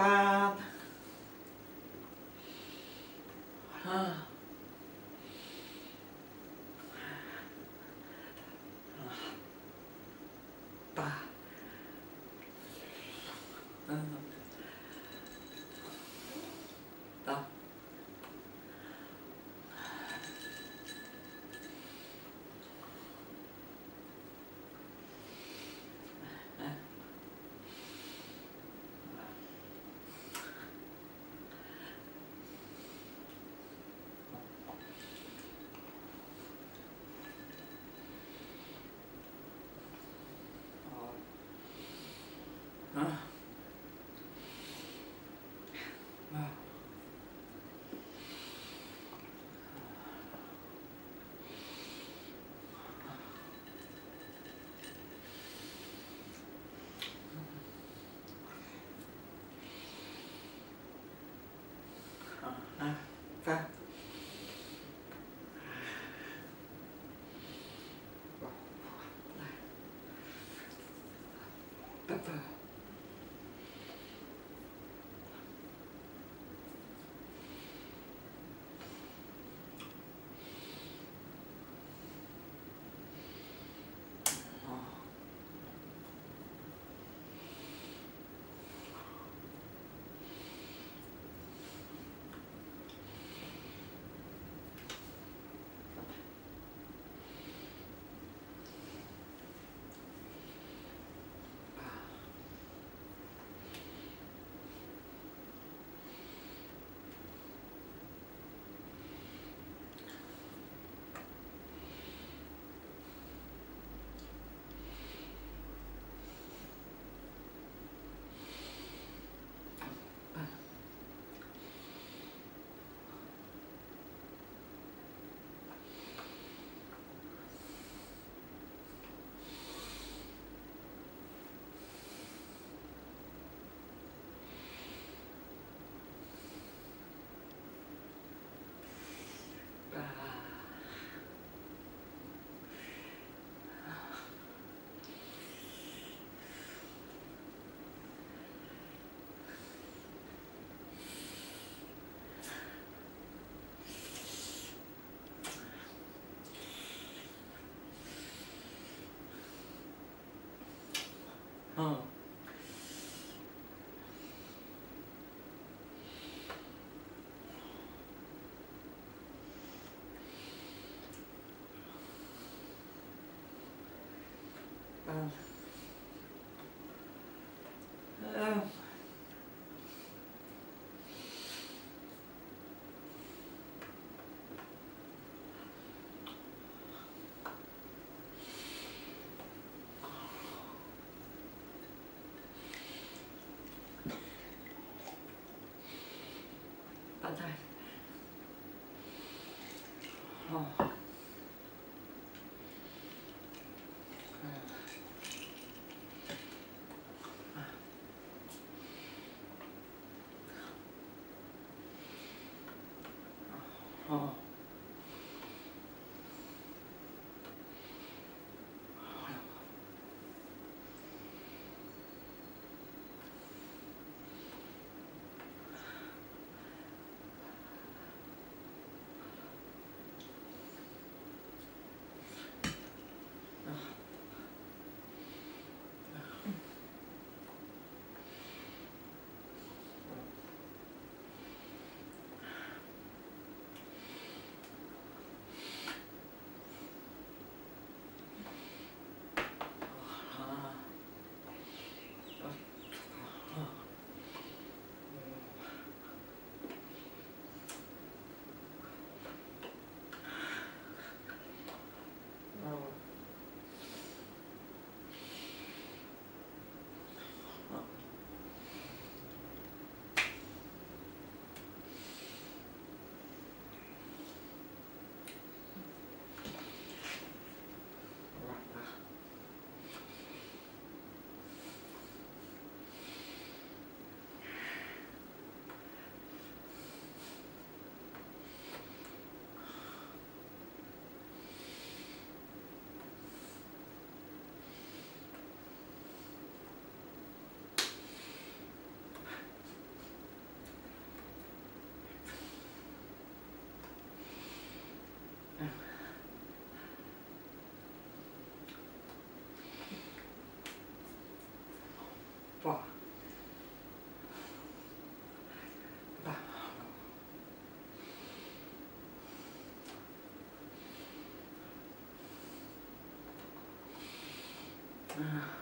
ha ah. Bye-bye. Hum. Yeah.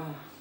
Oh.